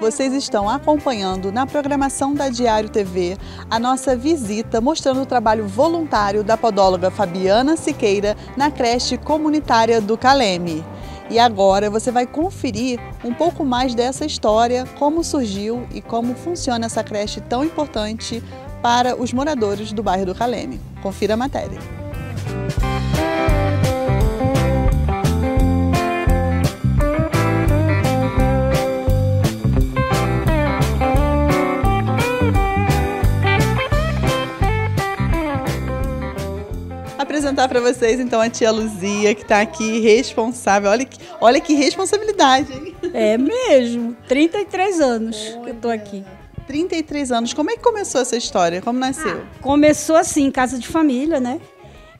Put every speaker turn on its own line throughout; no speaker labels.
Vocês estão acompanhando na programação da Diário TV a nossa visita mostrando o trabalho voluntário da podóloga Fabiana Siqueira na creche comunitária do Caleme. E agora você vai conferir um pouco mais dessa história, como surgiu e como funciona essa creche tão importante para os moradores do bairro do Caleme. Confira a matéria. Apresentar para vocês então a tia Luzia, que está aqui responsável. Olha que, olha que responsabilidade, hein?
É mesmo, 33 anos olha. que eu estou aqui.
33 anos. Como é que começou essa história? Como nasceu? Ah,
começou assim, em casa de família, né?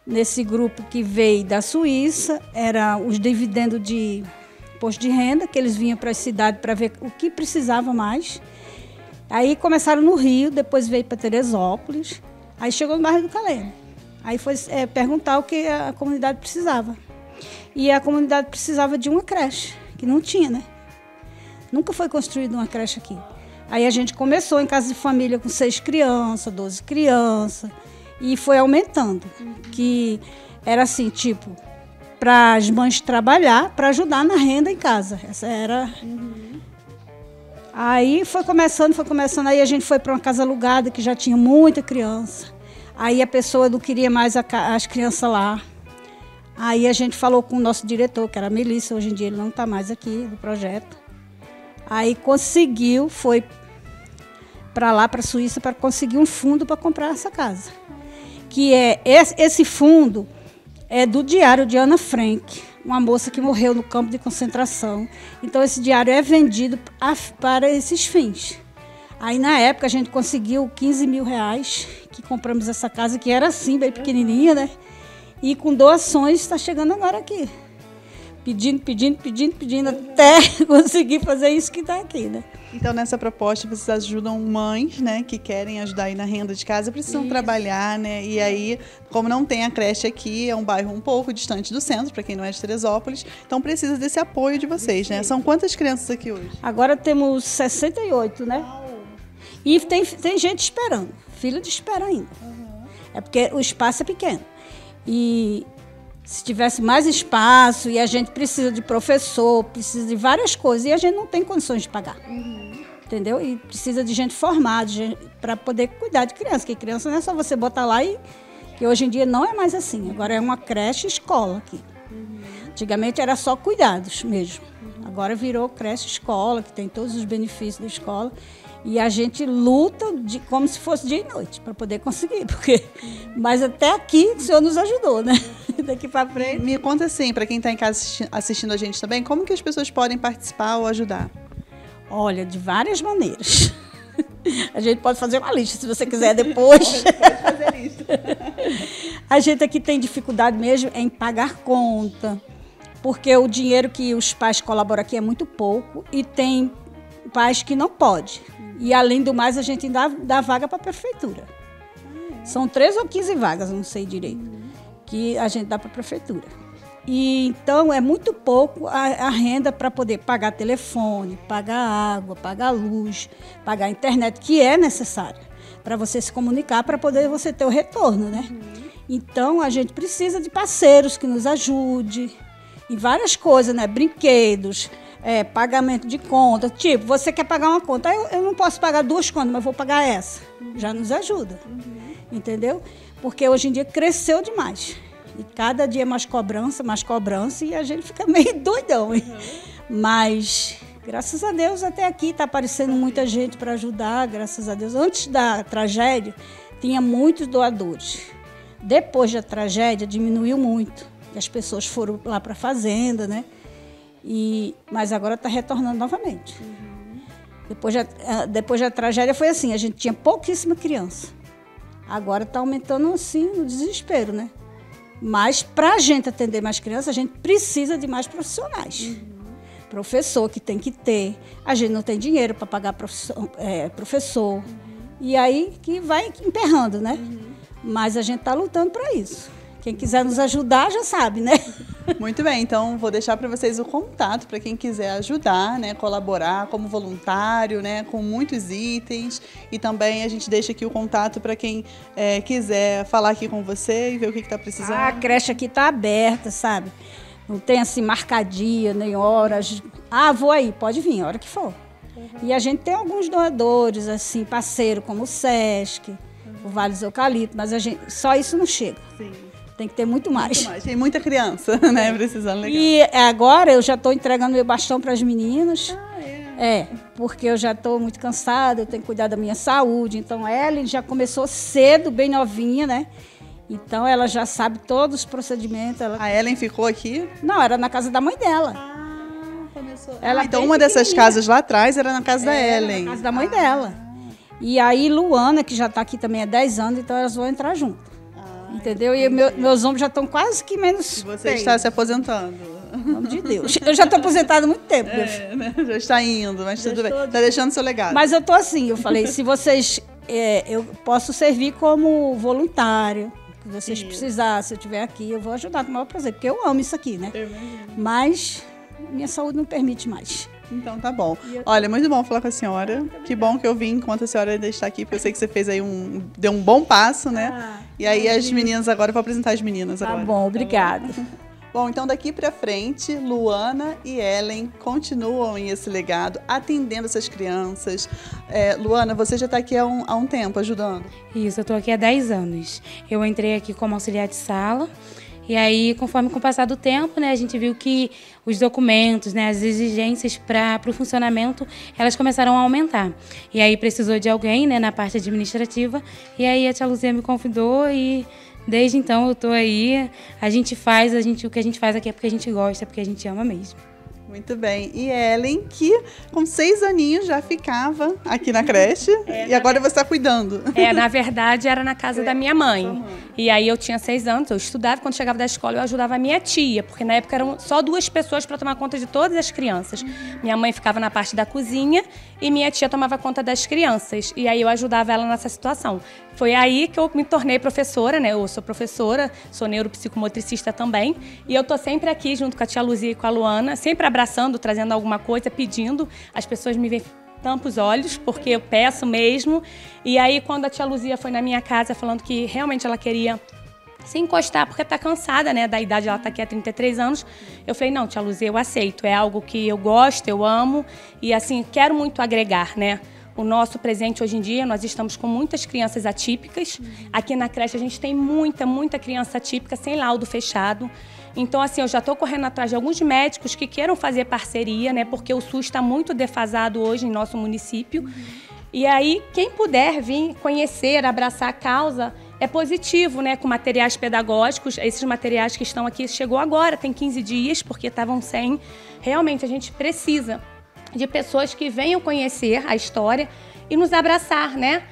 Nesse grupo que veio da Suíça, era os dividendos de posto de renda, que eles vinham para a cidade para ver o que precisava mais. Aí começaram no Rio, depois veio para Teresópolis, aí chegou no bairro do Calema. Aí foi é, perguntar o que a comunidade precisava. E a comunidade precisava de uma creche, que não tinha, né? Nunca foi construída uma creche aqui. Aí a gente começou em casa de família com seis crianças, doze crianças, e foi aumentando. Que era assim, tipo, para as mães trabalhar, para ajudar na renda em casa. Essa era. Uhum. Aí foi começando, foi começando. Aí a gente foi para uma casa alugada que já tinha muita criança. Aí a pessoa não queria mais a, as crianças lá. Aí a gente falou com o nosso diretor, que era a Melissa, hoje em dia ele não está mais aqui no projeto. Aí conseguiu, foi para lá, para a Suíça, para conseguir um fundo para comprar essa casa. Que é esse fundo é do diário de Ana Frank, uma moça que morreu no campo de concentração. Então esse diário é vendido para esses fins. Aí na época a gente conseguiu 15 mil reais, que compramos essa casa, que era assim, bem pequenininha, né? E com doações está chegando agora aqui. Pedindo, pedindo, pedindo, pedindo, até conseguir fazer isso que está aqui, né?
Então, nessa proposta, vocês ajudam mães, né, que querem ajudar aí na renda de casa, precisam Isso. trabalhar, né? E aí, como não tem a creche aqui, é um bairro um pouco distante do centro, para quem não é de Teresópolis, então precisa desse apoio de vocês, né? São quantas crianças aqui hoje?
Agora temos 68, né? E tem, tem gente esperando, filho de espera ainda. Uhum. É porque o espaço é pequeno. E se tivesse mais espaço e a gente precisa de professor, precisa de várias coisas, e a gente não tem condições de pagar. Uhum. Entendeu? E precisa de gente formada para poder cuidar de criança, porque criança não é só você botar lá e. que hoje em dia não é mais assim. Agora é uma creche escola aqui. Uhum. Antigamente era só cuidados mesmo. Agora virou creche escola, que tem todos os benefícios da escola. E a gente luta de, como se fosse dia e noite para poder conseguir, porque mas até aqui o Senhor nos ajudou, né? Daqui para frente.
Me conta assim, para quem está em casa assistindo a gente também, como que as pessoas podem participar ou ajudar?
Olha, de várias maneiras. A gente pode fazer uma lista se você quiser depois. pode fazer lista. A gente aqui tem dificuldade mesmo em pagar conta, porque o dinheiro que os pais colaboram aqui é muito pouco e tem pais que não pode. E além do mais, a gente ainda dá vaga para a prefeitura. São três ou 15 vagas, não sei direito, que a gente dá para a prefeitura. E então é muito pouco a, a renda para poder pagar telefone, pagar água, pagar luz, pagar internet, que é necessária para você se comunicar, para poder você ter o retorno, né? Então a gente precisa de parceiros que nos ajude em várias coisas, né? Brinquedos, é, pagamento de conta. Tipo, você quer pagar uma conta, eu, eu não posso pagar duas contas, mas vou pagar essa. Já nos ajuda. Uhum. Entendeu? Porque hoje em dia cresceu demais. E cada dia mais cobrança, mais cobrança, e a gente fica meio doidão. Uhum. Mas, graças a Deus, até aqui está aparecendo muita gente para ajudar, graças a Deus. Antes da tragédia, tinha muitos doadores. Depois da tragédia, diminuiu muito. As pessoas foram lá para a fazenda, né? E, mas agora está retornando novamente. Uhum. Depois, da, eh, depois da tragédia foi assim, a gente tinha pouquíssima criança. Agora está aumentando assim no desespero, né? Mas para a gente atender mais crianças, a gente precisa de mais profissionais. Uhum. Professor que tem que ter. A gente não tem dinheiro para pagar professor. É, professor. Uhum. E aí que vai emperrando, né? Uhum. Mas a gente está lutando para isso Quem quiser nos ajudar já sabe, né?
Muito bem, então vou deixar para vocês o contato para quem quiser ajudar, né, colaborar como voluntário, né, com muitos itens. E também a gente deixa aqui o contato para quem é, quiser falar aqui com você e ver o que está precisando.
Ah, a creche aqui está aberta, sabe? Não tem assim marcadia, nem horas. Ah, vou aí, pode vir, a hora que for. Uhum. E a gente tem alguns doadores, assim, parceiro, como o Sesc, uhum. o Vale do Eucalipto, mas a gente, só isso não chega. Sim. Tem que ter muito mais.
muito mais. Tem muita criança, né, precisando legal.
E agora eu já estou entregando meu bastão para as meninas. Ah, é? É, porque eu já estou muito cansada, eu tenho que cuidar da minha saúde. Então, Ellen já começou cedo, bem novinha, né? Então ela já sabe todos os procedimentos. Ela...
A Ellen ficou aqui?
Não, era na casa da mãe dela.
Ah, começou. Ela ah, então uma dessas casas lá atrás era na casa é, da Ellen.
Na casa da mãe ah. dela. E aí Luana, que já está aqui também há 10 anos, então elas vão entrar junto. Entendeu? E meu, meus ombros já estão quase que menos.
Você está se aposentando.
Em nome de Deus. Eu já estou aposentada há muito tempo.
É, né? Já está indo, mas já tudo bem. Está deixando seu legado.
Mas eu estou assim, eu falei, se vocês. É, eu posso servir como voluntário que vocês precisarem, se eu estiver aqui, eu vou ajudar com o maior prazer, porque eu amo isso aqui, né? Mas minha saúde não permite mais.
Então tá bom. Olha, muito bom falar com a senhora. Que bom que eu vim enquanto a senhora ainda está aqui, porque eu sei que você fez aí um. deu um bom passo, né? Ah, e aí as meninas agora, vou apresentar as meninas
tá
agora.
Tá bom, obrigada.
Bom, então daqui para frente, Luana e Ellen continuam em esse legado, atendendo essas crianças. É, Luana, você já está aqui há um, há um tempo ajudando?
Isso, eu estou aqui há 10 anos. Eu entrei aqui como auxiliar de sala. E aí, conforme com o passar do tempo, né, a gente viu que os documentos, né, as exigências para o funcionamento, elas começaram a aumentar. E aí precisou de alguém, né, na parte administrativa. E aí a tia Luzia me convidou e Desde então eu tô aí, a gente faz, a gente, o que a gente faz aqui é porque a gente gosta, porque a gente ama mesmo.
Muito bem. E Ellen, que com seis aninhos já ficava aqui na creche é, e agora você está cuidando.
É, na verdade era na casa é, da minha mãe. E aí eu tinha seis anos, eu estudava, quando chegava da escola eu ajudava a minha tia, porque na época eram só duas pessoas para tomar conta de todas as crianças. Uhum. Minha mãe ficava na parte da cozinha e minha tia tomava conta das crianças. E aí eu ajudava ela nessa situação. Foi aí que eu me tornei professora, né? Eu sou professora, sou neuropsicomotricista também. E eu tô sempre aqui junto com a tia Luzia e com a Luana, sempre abraçando, trazendo alguma coisa, pedindo. As pessoas me veem tampa os olhos, porque eu peço mesmo. E aí, quando a tia Luzia foi na minha casa falando que realmente ela queria se encostar, porque tá cansada, né? Da idade, ela tá aqui há 33 anos. Eu falei, não, tia Luzia, eu aceito. É algo que eu gosto, eu amo. E assim, quero muito agregar, né? o nosso presente hoje em dia. Nós estamos com muitas crianças atípicas. Aqui na creche a gente tem muita, muita criança atípica sem laudo fechado. Então, assim, eu já estou correndo atrás de alguns médicos que queiram fazer parceria, né? Porque o SUS está muito defasado hoje em nosso município. E aí, quem puder vir conhecer, abraçar a causa, é positivo, né? Com materiais pedagógicos. Esses materiais que estão aqui chegou agora, tem 15 dias, porque estavam sem. Realmente, a gente precisa de pessoas que venham conhecer a história e nos abraçar, né?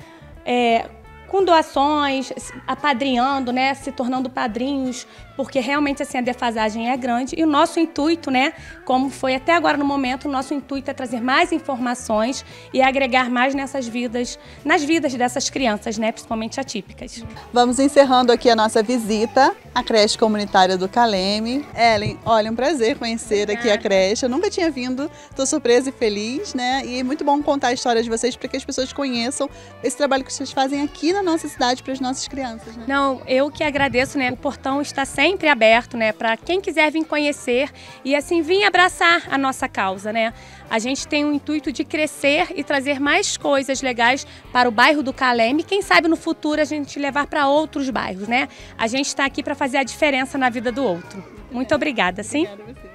É, com doações, apadrinhando, né, se tornando padrinhos, porque realmente assim a defasagem é grande e o nosso intuito, né, como foi até agora no momento, o nosso intuito é trazer mais informações e agregar mais nessas vidas, nas vidas dessas crianças, né, principalmente atípicas.
Vamos encerrando aqui a nossa visita à creche comunitária do Caleme. Ellen, olha, um prazer conhecer aqui a creche. Eu nunca tinha vindo, estou surpresa e feliz, né? E é muito bom contar a história de vocês para que as pessoas conheçam esse trabalho que vocês fazem aqui na nossa cidade para as nossas crianças. Né?
Não, eu que agradeço, né? O portão está sempre aberto, né? Para quem quiser vir conhecer e assim vir abraçar a nossa causa, né? A gente tem o intuito de crescer e trazer mais coisas legais para o bairro do Caleme. Quem sabe no futuro a gente levar para outros bairros, né? A gente está aqui para fazer a diferença na vida do outro. Muito obrigada, sim? Obrigada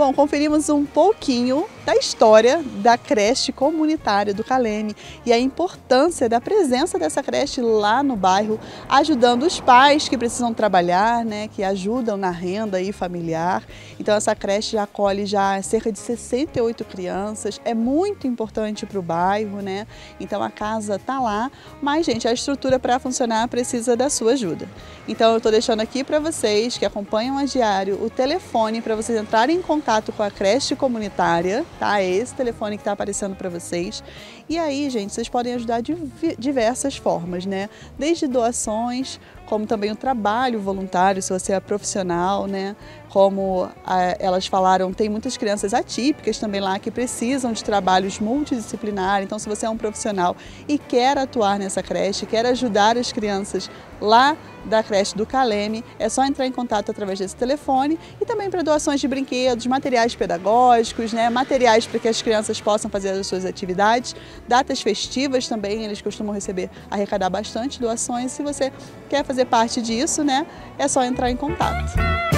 Bom, conferimos um pouquinho da história da creche comunitária do Caleme e a importância da presença dessa creche lá no bairro, ajudando os pais que precisam trabalhar, né, que ajudam na renda aí familiar. Então essa creche já acolhe já cerca de 68 crianças, é muito importante para o bairro, né? Então a casa tá lá, mas gente, a estrutura para funcionar precisa da sua ajuda. Então eu estou deixando aqui para vocês que acompanham a diário o telefone para vocês entrarem em contato contato com a creche comunitária tá? É esse telefone que está aparecendo para vocês. E aí, gente, vocês podem ajudar de diversas formas, né? Desde doações, como também o trabalho voluntário, se você é profissional, né? Como a, elas falaram, tem muitas crianças atípicas também lá que precisam de trabalhos multidisciplinares. Então, se você é um profissional e quer atuar nessa creche, quer ajudar as crianças lá da creche do Caleme, é só entrar em contato através desse telefone e também para doações de brinquedos, materiais pedagógicos, né, materiais para que as crianças possam fazer as suas atividades, datas festivas também, eles costumam receber, arrecadar bastante doações. Se você quer fazer parte disso, né, é só entrar em contato.